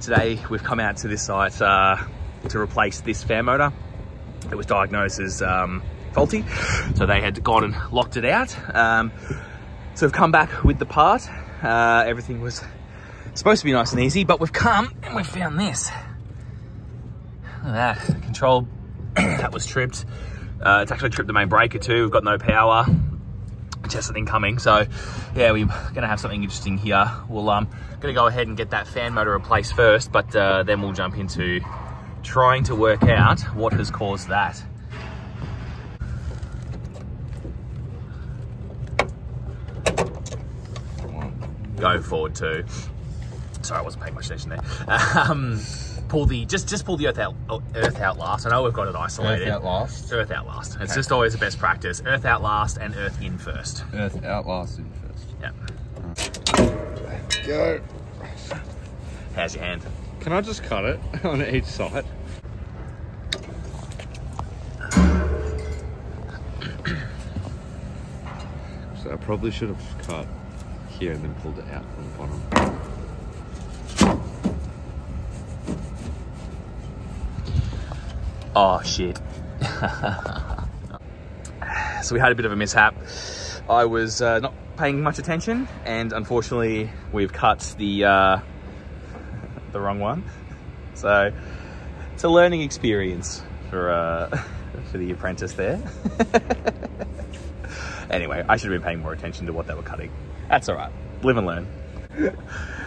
today we've come out to this site uh, to replace this fan motor. It was diagnosed as um, faulty, so they had gone and locked it out. Um, so we've come back with the part. Uh, everything was supposed to be nice and easy, but we've come and we've found this. Look at that, control that was tripped. Uh, it's actually tripped the main breaker too. We've got no power. Just something coming. So yeah, we're gonna have something interesting here. We'll um gonna go ahead and get that fan motor replaced first, but uh, then we'll jump into trying to work out what has caused that. Go forward too. Sorry, I wasn't paying much attention there. Um, pull the just just pull the earth out oh, earth out last. I know we've got it isolated. Earth out last. Earth out last. It's just always the best practice. Earth out last and earth in first. Earth out last in first. Yeah. Go. How's your hand? Can I just cut it on each side? So I probably should have cut here and then pulled it out from the bottom. Oh shit. so we had a bit of a mishap. I was uh, not paying much attention and unfortunately we've cut the uh, the wrong one. So it's a learning experience for uh, for the apprentice there. anyway, I should have been paying more attention to what they were cutting. That's all right. Live and learn.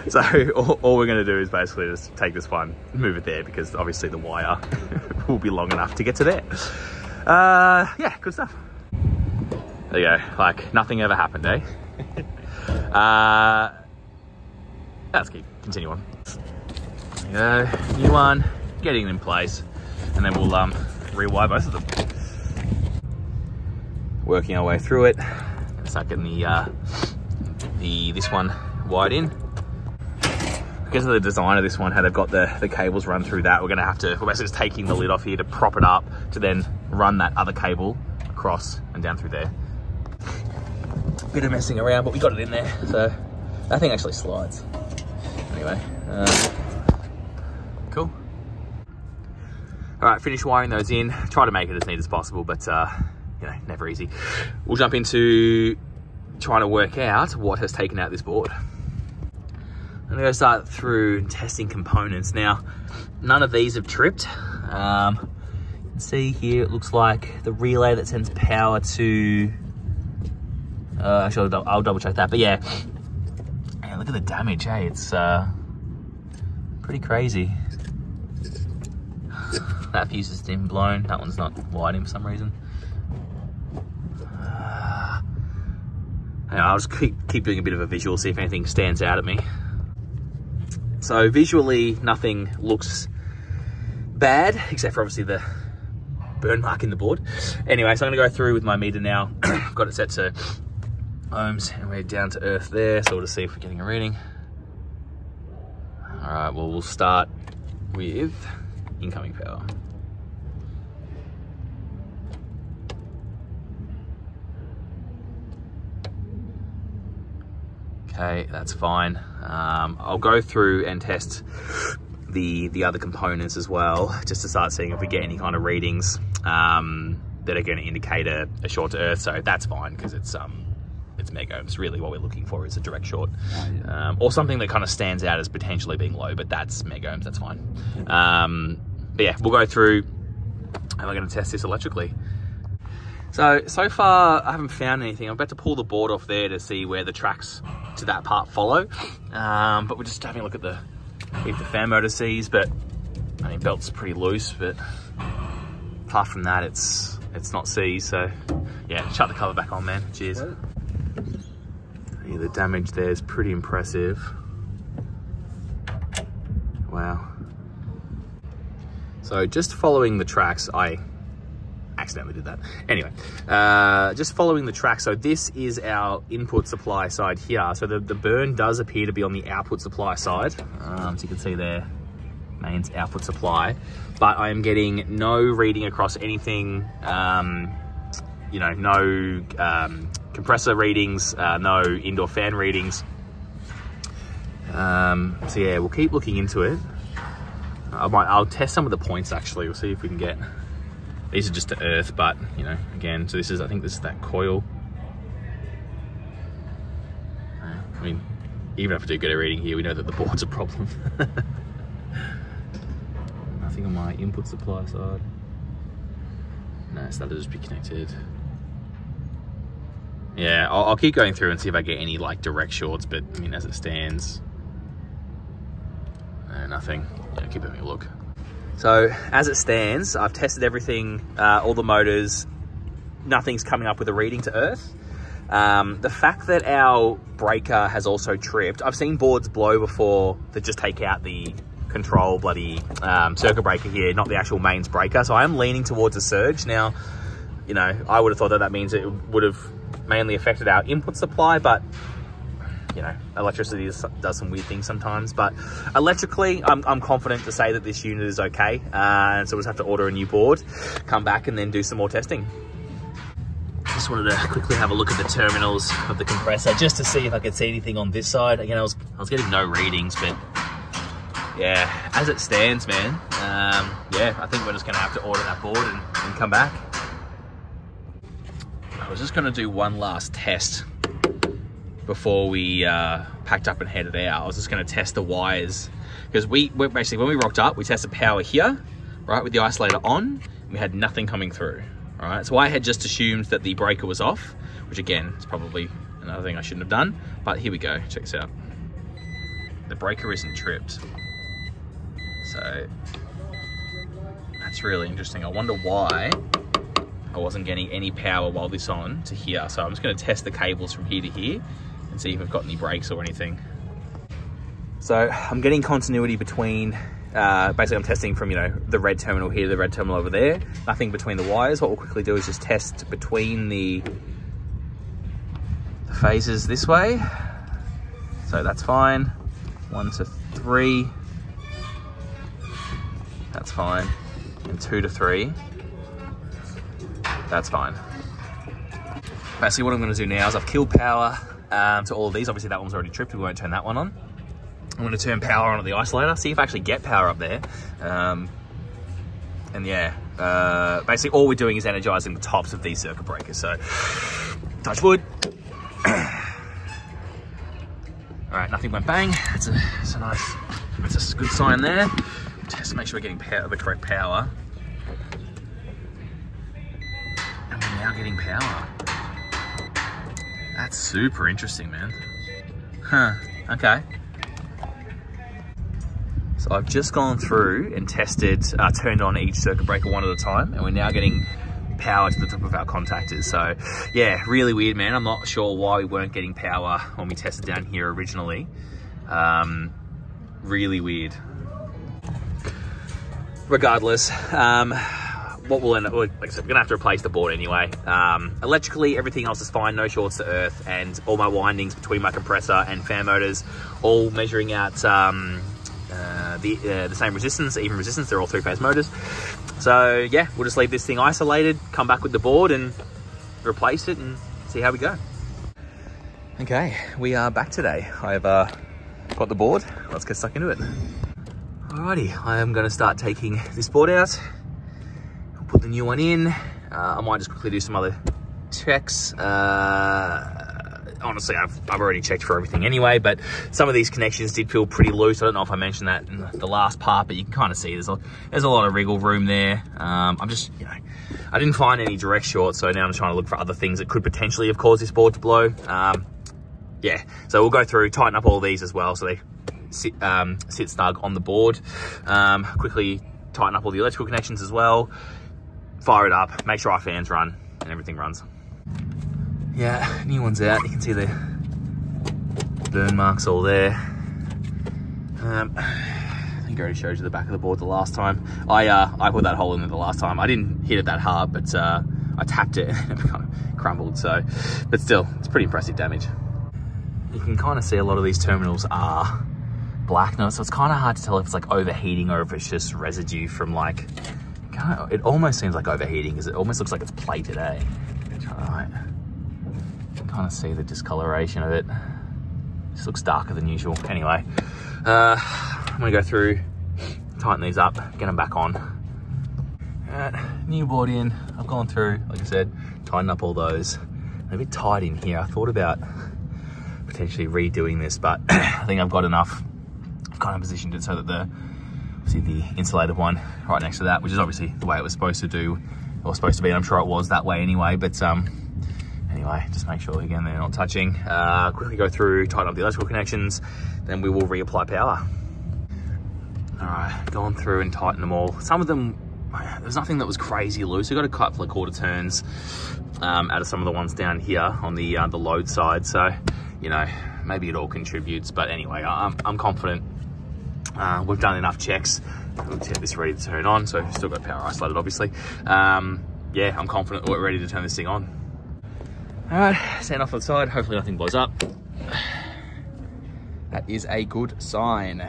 So all, all we're going to do is basically just take this one, move it there because obviously the wire will be long enough to get to there. Uh, yeah, good stuff. There you go. Like nothing ever happened, eh? uh, let's keep continue on. There you go. New one, getting it in place, and then we'll um, rewire both of them. Working our way through it. Start getting the uh, the this one wired in because of the design of this one, how they've got the, the cables run through that, we're gonna have to, we're basically just taking the lid off here to prop it up to then run that other cable across and down through there. Bit of messing around, but we got it in there. So that thing actually slides. Anyway, uh, cool. All right, finish wiring those in. Try to make it as neat as possible, but uh, you know, never easy. We'll jump into trying to work out what has taken out this board. I'm gonna start through testing components. Now, none of these have tripped. Um, you can see here, it looks like the relay that sends power to, uh, actually I'll, I'll double check that, but yeah. Yeah, look at the damage, hey, it's uh, pretty crazy. that fuse is dim blown, that one's not wiring for some reason. Uh, I'll just keep, keep doing a bit of a visual, see if anything stands out at me. So visually, nothing looks bad, except for obviously the burn mark in the board. Anyway, so I'm gonna go through with my meter now. I've got it set to ohms and we're down to earth there. So we'll just see if we're getting a reading. All right, well, we'll start with incoming power. Okay, that's fine. Um, I'll go through and test the the other components as well, just to start seeing if we get any kind of readings um, that are going to indicate a, a short to earth. So that's fine because it's um it's mega ohms. Really, what we're looking for is a direct short, um, or something that kind of stands out as potentially being low. But that's mega ohms. That's fine. Um, but yeah, we'll go through and we're going to test this electrically. So, so far I haven't found anything. I'm about to pull the board off there to see where the tracks to that part follow. Um, but we're just having a look at the, if the fan motor sees, but I mean, belt's pretty loose, but apart from that, it's, it's not seized. So yeah, shut the cover back on, man. Cheers. Yeah, the damage there is pretty impressive. Wow. So just following the tracks, I accidentally did that. Anyway, uh, just following the track. So this is our input supply side here. So the, the burn does appear to be on the output supply side. Um, so you can see there, mains output supply. But I am getting no reading across anything, um, you know, no um, compressor readings, uh, no indoor fan readings. Um, so yeah, we'll keep looking into it. I might, I'll test some of the points actually. We'll see if we can get, these are just to earth, but you know, again, so this is, I think this is that coil. Uh, I mean, even if I do get a reading here, we know that the board's a problem. Nothing on my input supply side. No, so that'll just be connected. Yeah, I'll, I'll, keep going through and see if I get any like direct shorts, but I mean, as it stands, no, nothing. Yeah, keep having a look. So as it stands, I've tested everything, uh, all the motors, nothing's coming up with a reading to earth. Um, the fact that our breaker has also tripped, I've seen boards blow before that just take out the control bloody um, circuit breaker here, not the actual mains breaker. So I am leaning towards a surge. Now, you know, I would have thought that that means it would have mainly affected our input supply, but you know, electricity does some weird things sometimes. But electrically, I'm, I'm confident to say that this unit is okay. Uh, so we'll just have to order a new board, come back and then do some more testing. Just wanted to quickly have a look at the terminals of the compressor just to see if I could see anything on this side. Again, I was, I was getting no readings, but yeah, as it stands, man, um, yeah, I think we're just gonna have to order that board and, and come back. I was just gonna do one last test before we uh, packed up and headed out. I was just gonna test the wires because we basically, when we rocked up, we tested power here, right, with the isolator on, we had nothing coming through. Right, so I had just assumed that the breaker was off, which again, is probably another thing I shouldn't have done, but here we go, check this out. The breaker isn't tripped. So that's really interesting. I wonder why I wasn't getting any power while this on to here. So I'm just gonna test the cables from here to here see if I've got any breaks or anything. So I'm getting continuity between uh, basically I'm testing from, you know, the red terminal here, the red terminal over there, nothing between the wires. What we'll quickly do is just test between the, the phases this way. So that's fine. One to three. That's fine. And two to three. That's fine. Basically what I'm gonna do now is I've killed power um, to all of these. Obviously that one's already tripped, we won't turn that one on. I'm to turn power on at the isolator, see if I actually get power up there. Um, and yeah, uh, basically all we're doing is energizing the tops of these circuit breakers. So, touch wood. all right, nothing went bang. It's a, a nice, it's a good sign there. Just make sure we're getting power, the correct power. And we're now getting power. That's super interesting, man. Huh, okay. So I've just gone through and tested, uh, turned on each circuit breaker one at a time, and we're now getting power to the top of our contactors. So yeah, really weird, man. I'm not sure why we weren't getting power when we tested down here originally. Um, really weird. Regardless, um, what we'll end up, like I said, we're gonna have to replace the board anyway. Um, electrically, everything else is fine, no shorts to earth, and all my windings between my compressor and fan motors, all measuring out um, uh, the, uh, the same resistance, even resistance, they're all three-phase motors. So yeah, we'll just leave this thing isolated, come back with the board and replace it and see how we go. Okay, we are back today. I've uh, got the board, let's get stuck into it. Alrighty, I am gonna start taking this board out, put the new one in. Uh, I might just quickly do some other checks. Uh, honestly, I've, I've already checked for everything anyway, but some of these connections did feel pretty loose. I don't know if I mentioned that in the last part, but you can kind of see there's a, there's a lot of wriggle room there. Um, I'm just, you know, I didn't find any direct shorts, so now I'm trying to look for other things that could potentially have caused this board to blow. Um, yeah, so we'll go through, tighten up all these as well, so they sit, um, sit snug on the board. Um, quickly tighten up all the electrical connections as well, fire it up, make sure our fans run and everything runs. Yeah, new one's out. You can see the burn marks all there. Um, I think I already showed you the back of the board the last time. I uh, I put that hole in there the last time. I didn't hit it that hard, but uh, I tapped it and it kind of crumbled. So, but still, it's pretty impressive damage. You can kind of see a lot of these terminals are black now, so it's kind of hard to tell if it's like overheating or if it's just residue from like, it almost seems like overheating because it almost looks like it's plated, eh? Right kind of see the discoloration of it. This looks darker than usual. Anyway, uh, I'm gonna go through, tighten these up, get them back on. New board in. I've gone through, like I said, tighten up all those. A bit tight in here. I thought about potentially redoing this, but I think I've got enough. I've kind of positioned it so that the see the insulated one right next to that, which is obviously the way it was supposed to do, or supposed to be. And I'm sure it was that way anyway. But um, anyway, just make sure again they're not touching. Uh, quickly go through, tighten up the electrical connections, then we will reapply power. All right, gone through and tighten them all. Some of them, there's nothing that was crazy loose. I got a couple of quarter turns um, out of some of the ones down here on the uh, the load side. So, you know, maybe it all contributes. But anyway, I'm, I'm confident uh, we've done enough checks. Let's get this ready to turn on. So still got power isolated, obviously. Um, yeah, I'm confident we're ready to turn this thing on. All right, stand off the side. Hopefully nothing blows up. That is a good sign.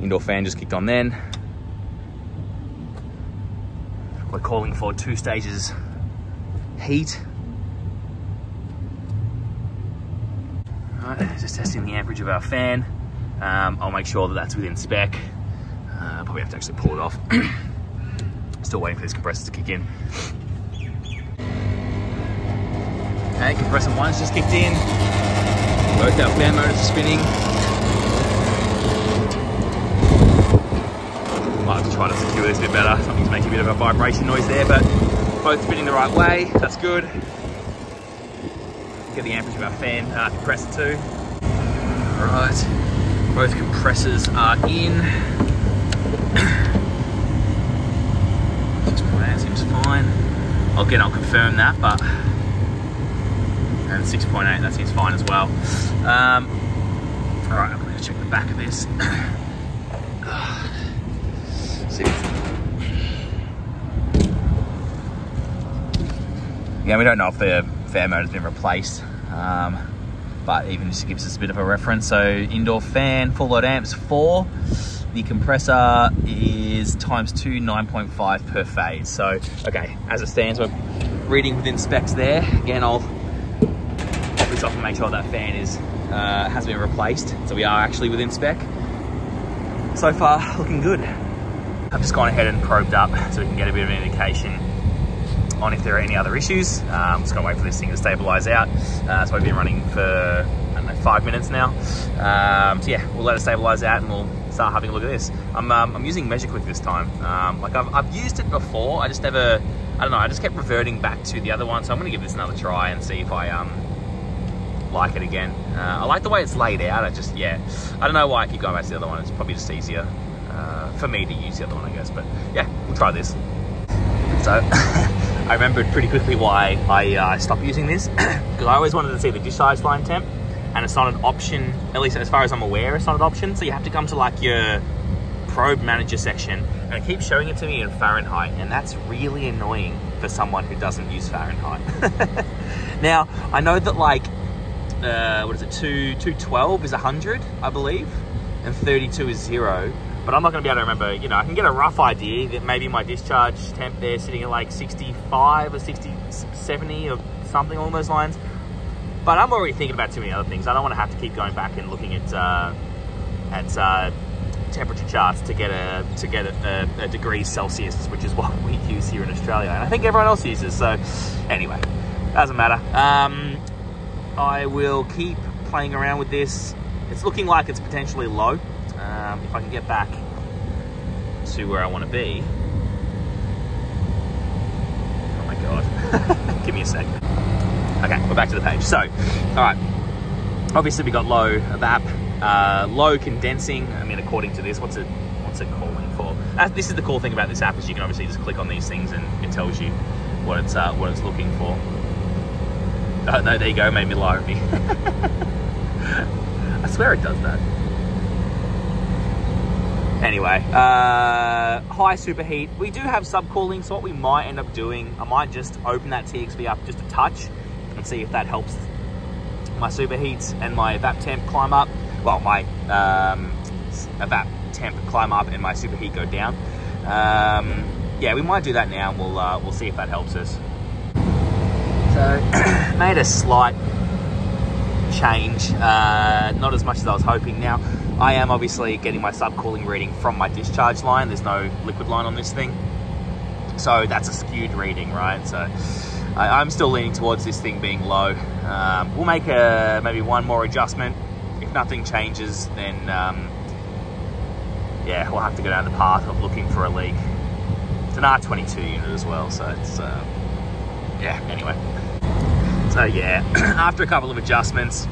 Indoor fan just kicked on then. We're calling for two stages heat. All right, just testing the amperage of our fan. Um, I'll make sure that that's within spec. Uh, probably have to actually pull it off. Still waiting for this compressor to kick in. Okay, compressor one's just kicked in. Both our fan motors are spinning. Might have to try to secure this a bit better. Something's making a bit of a vibration noise there, but both spinning the right way. That's good. Get the amperage of our fan uh, compressor too. All right. Both compressors are in. 6.8 seems fine. Again, I'll confirm that, but and 6.8 that seems fine as well. Um, all right, I'm to check the back of this. Yeah, we don't know if the fan motor's been replaced. Um, but even just gives us a bit of a reference. So indoor fan, full load amps, four. The compressor is times two, 9.5 per phase. So, okay, as it stands, we're reading within specs there. Again, I'll pop this off and make sure that fan is uh, has been replaced. So we are actually within spec. So far, looking good. I've just gone ahead and probed up so we can get a bit of an indication on if there are any other issues. Um, just gonna wait for this thing to stabilize out. Uh, so I've been running for, I don't know, five minutes now. Um, so yeah, we'll let it stabilize out and we'll start having a look at this. I'm, um, I'm using MeasureQuick this time. Um, like I've, I've used it before, I just never, I don't know, I just kept reverting back to the other one. So I'm gonna give this another try and see if I um, like it again. Uh, I like the way it's laid out. I just, yeah, I don't know why I keep going back to the other one. It's probably just easier uh, for me to use the other one, I guess. But yeah, we'll try this. So I remembered pretty quickly why I uh, stopped using this because I always wanted to see the discharge line temp and it's not an option, at least as far as I'm aware, it's not an option. So you have to come to like your probe manager section and it keeps showing it to me in Fahrenheit and that's really annoying for someone who doesn't use Fahrenheit. now, I know that like, uh, what is it, 2, 212 is 100, I believe, and 32 is zero but I'm not going to be able to remember, you know, I can get a rough idea that maybe my discharge temp there sitting at like 65 or 60, 70 or something along those lines. But I'm already thinking about too many other things. I don't want to have to keep going back and looking at uh, at uh, temperature charts to get a to get a, a, a degree Celsius, which is what we use here in Australia, and I think everyone else uses. So, anyway, doesn't matter. Um, I will keep playing around with this. It's looking like it's potentially low um, if I can get back to where I want to be. Oh my god. Give me a sec. Okay, we're back to the page. So, all right. Obviously, we got low VAP, uh, low condensing. I mean, according to this, what's it? What's it calling for? Uh, this is the cool thing about this app is you can obviously just click on these things and it tells you what it's uh, what it's looking for. Oh, no, there you go. Made me lie me. I swear it does that. Anyway, uh, high superheat. We do have subcooling, so what we might end up doing, I might just open that TXV up just a touch and see if that helps my superheats and my VAP temp climb up. Well, my um, VAP temp climb up and my superheat go down. Um, yeah, we might do that now and we'll, uh, we'll see if that helps us. So, made a slight change, uh, not as much as I was hoping. Now, I am obviously getting my subcooling reading from my discharge line. There's no liquid line on this thing. So that's a skewed reading, right? So I, am still leaning towards this thing being low. Um, we'll make a maybe one more adjustment. If nothing changes, then um, yeah, we'll have to go down the path of looking for a leak. It's an R22 unit as well, so it's uh, yeah. Anyway, so yeah, after a couple of adjustments,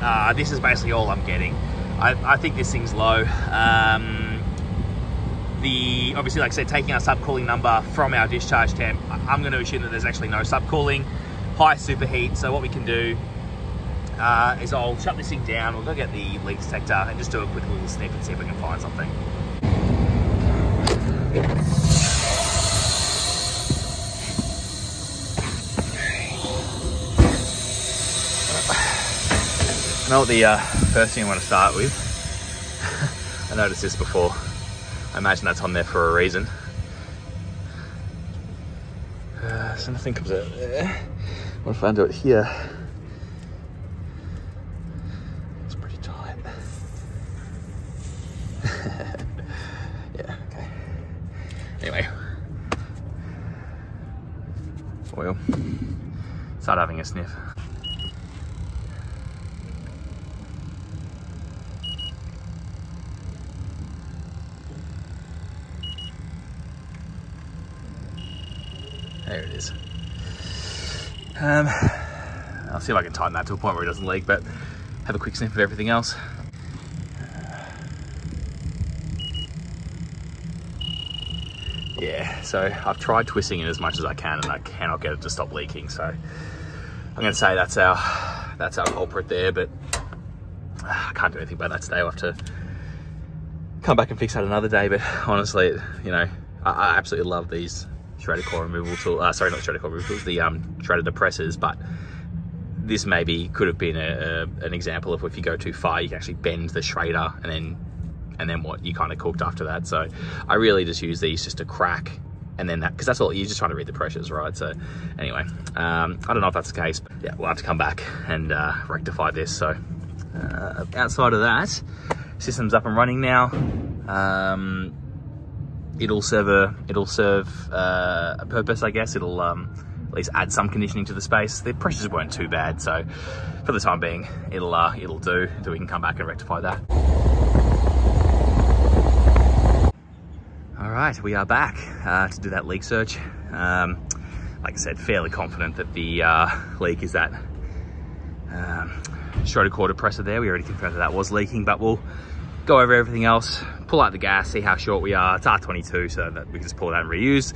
uh, this is basically all I'm getting. I, I think this thing's low. Um, the obviously like I said taking our subcooling number from our discharge temp I'm going to assume that there's actually no subcooling high superheat so what we can do uh, is I'll shut this thing down we'll go get the leak detector and just do a quick little sniff and see if we can find something I know what the uh, first thing I want to start with I noticed this before I imagine that's on there for a reason. Uh, so nothing comes out there. What if I undo it here? It's pretty tight. yeah, okay. Anyway. Oil. Start having a sniff. There it is. Um, I'll see if I can tighten that to a point where it doesn't leak, but have a quick sniff of everything else. Yeah, so I've tried twisting it as much as I can and I cannot get it to stop leaking. So I'm gonna say that's our that's our culprit there, but I can't do anything about that today. I'll have to come back and fix that another day. But honestly, you know, I, I absolutely love these Schrader core removal tool. Uh, sorry, not Schrader core removal tools, the um, Schrader depressors, but this maybe could have been a, a, an example of if you go too far, you can actually bend the Schrader and then and then what you kind of cooked after that. So I really just use these just to crack and then that because that's all you're just trying to read the pressures right so anyway um, I don't know if that's the case but yeah we'll have to come back and uh, rectify this so uh, outside of that system's up and running now um, it'll serve a it'll serve uh, a purpose, I guess. It'll um, at least add some conditioning to the space. The pressures weren't too bad, so for the time being, it'll uh, it'll do until we can come back and rectify that. All right, we are back uh, to do that leak search. Um, like I said, fairly confident that the uh, leak is that um, Schrader core depressor there. We already confirmed that that was leaking, but we'll go over everything else, pull out the gas, see how short we are. It's R22, so that we can just pull it out and reuse.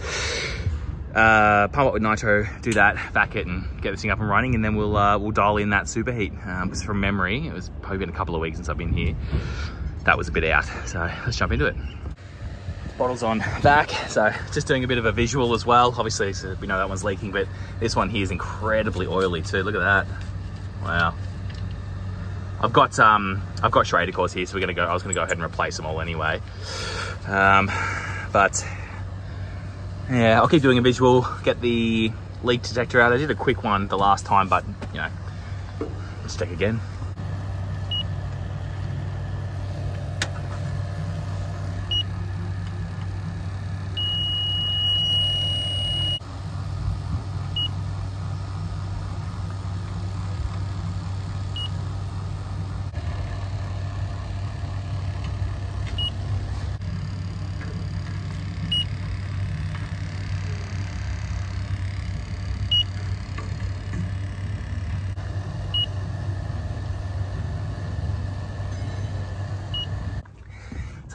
Uh, pump up with nitro, do that, vac it, and get this thing up and running, and then we'll uh, we'll dial in that superheat. Um, because from memory, it was probably been a couple of weeks since I've been here. That was a bit out, so let's jump into it. Bottles on back, so just doing a bit of a visual as well. Obviously, so we know that one's leaking, but this one here is incredibly oily too. Look at that. Wow. I've got um, I've got Schrader cores here, so we're gonna go. I was gonna go ahead and replace them all anyway. Um, but yeah, I'll keep doing a visual. Get the leak detector out. I did a quick one the last time, but you know, let's check again.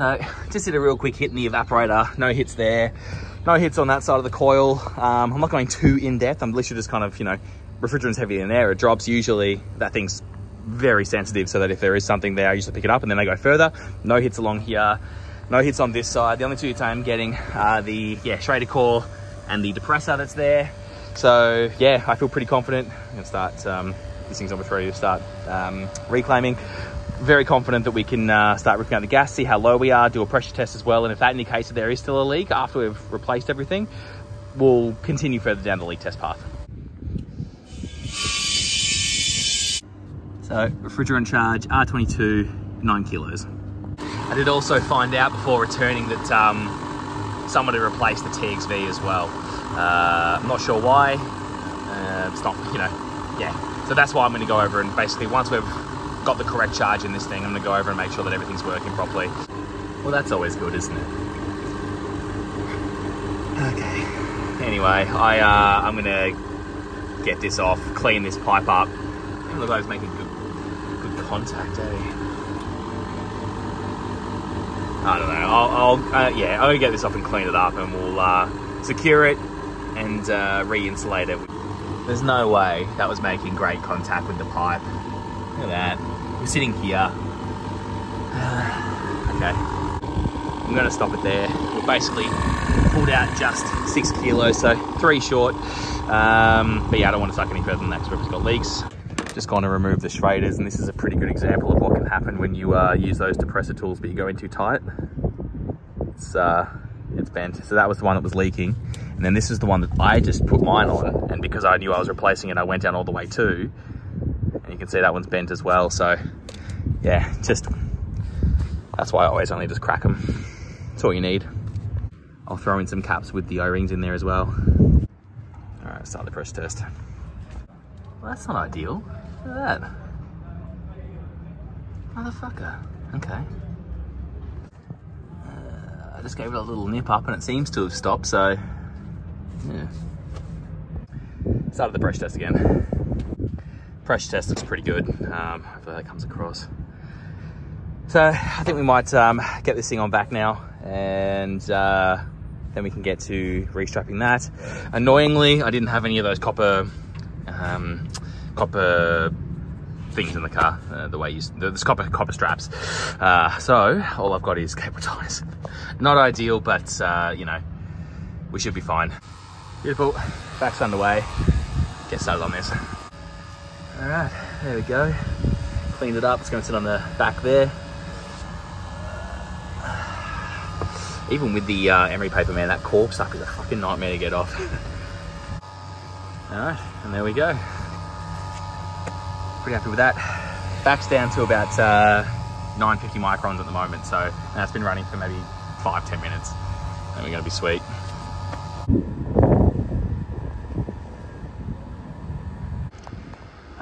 So just did a real quick hit in the evaporator. No hits there. No hits on that side of the coil. Um, I'm not going too in depth. I'm literally just kind of, you know, refrigerant's heavy in there. It drops usually. That thing's very sensitive so that if there is something there, I usually pick it up and then I go further. No hits along here. No hits on this side. The only two hits I'm getting are the, yeah, Schrader core and the depressor that's there. So yeah, I feel pretty confident. I'm gonna start, um, this thing's almost ready to start um, reclaiming very confident that we can uh, start ripping out the gas, see how low we are, do a pressure test as well. And if that indicates that there is still a leak after we've replaced everything, we'll continue further down the leak test path. So refrigerant charge, R22, nine kilos. I did also find out before returning that um, someone had replaced the TXV as well. Uh, I'm not sure why. Uh, it's not, you know, yeah. So that's why I'm going to go over and basically once we've got the correct charge in this thing, I'm going to go over and make sure that everything's working properly. Well, that's always good, isn't it? Okay. Anyway, I uh, I'm going to get this off, clean this pipe up. Look like it's making good good contact, eh? I don't know. I'll, I'll uh, yeah, I'll get this off and clean it up, and we'll uh, secure it and uh, re-insulate it. There's no way that was making great contact with the pipe. Look at that. We're sitting here. okay. I'm gonna stop it there. We basically pulled out just six kilos, so three short. Um, but yeah, I don't want to suck any further than that because we've got leaks. Just gonna remove the schraders, and this is a pretty good example of what can happen when you uh, use those depressor tools, but you go in too tight. It's uh, it's bent. So that was the one that was leaking. And then this is the one that I just put mine on. And because I knew I was replacing it, I went down all the way too. Can see that one's bent as well. So yeah, just, that's why I always only just crack them. That's all you need. I'll throw in some caps with the O-rings in there as well. All right, start the pressure test. Well, that's not ideal. Look at that. Motherfucker. Okay. Uh, I just gave it a little nip up and it seems to have stopped, so yeah. Started the pressure test again. Pressure test looks pretty good. Um, hopefully that comes across. So I think we might um, get this thing on back now and uh, then we can get to restrapping that. Annoyingly, I didn't have any of those copper um, copper things in the car, uh, the way you, the, the copper, copper straps. Uh, so all I've got is cable ties. Not ideal, but uh, you know, we should be fine. Beautiful, back's underway. Get started on this. All right, there we go. Cleaned it up, it's gonna sit on the back there. Even with the uh, emery paper, man, that cork stuff is a fucking nightmare to get off. All right, and there we go. Pretty happy with that. Back's down to about uh, 950 microns at the moment, so that's been running for maybe five, 10 minutes, and we're gonna be sweet.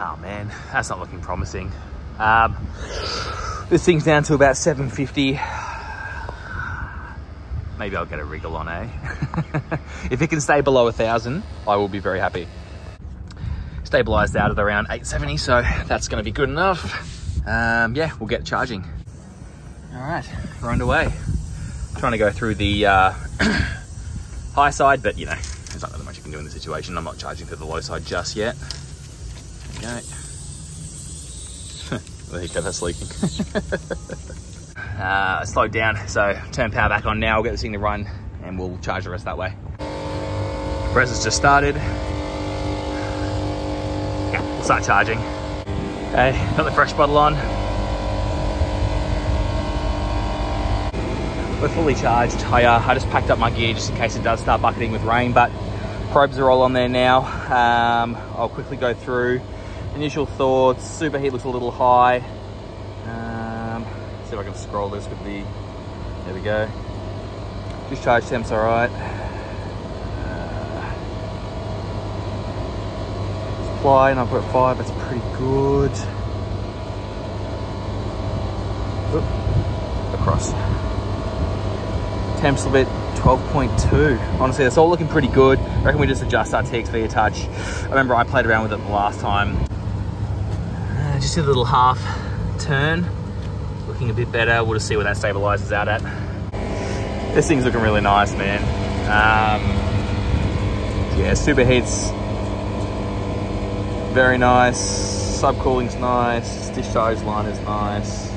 Oh man, that's not looking promising. Um, this thing's down to about 750. Maybe I'll get a wriggle on, eh? if it can stay below a thousand, I will be very happy. Stabilized out at around 870, so that's gonna be good enough. Um, yeah, we'll get charging. All right, we're underway. Trying to go through the uh, high side, but you know, there's not really much you can do in the situation. I'm not charging through the low side just yet. Okay. I think that's leaking. uh, slowed down, so turn power back on now. We'll get this thing to run and we'll charge the rest that way. Pressor's just started. Yeah, we'll start charging. Okay, got the fresh bottle on. We're fully charged. I, uh, I just packed up my gear just in case it does start bucketing with rain, but probes are all on there now. Um, I'll quickly go through initial thoughts. Superheat looks a little high. Um, see if I can scroll this with the, there we go. Discharge temp's all right. Uh, supply, and I've got five, that's pretty good. Oop, across. Temps a bit 12.2. Honestly, that's all looking pretty good. I reckon we just adjust our TXV a touch. I remember I played around with it the last time. Uh, just did a little half turn. Looking a bit better. We'll just see where that stabilizes out at. This thing's looking really nice, man. Um, yeah, superheat's very nice. Subcooling's nice. Discharge line is nice.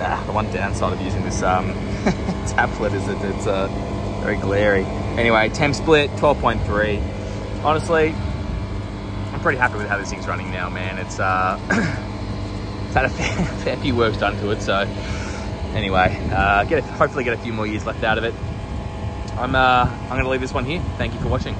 Ah, the one downside of using this um, tablet is that it's uh, very glary. Anyway, temp split, 12.3. Honestly, pretty happy with how this thing's running now, man. It's, uh, it's had a fair, fair, few works done to it, so anyway, uh, get a, hopefully get a few more years left out of it. I'm, uh, I'm going to leave this one here. Thank you for watching.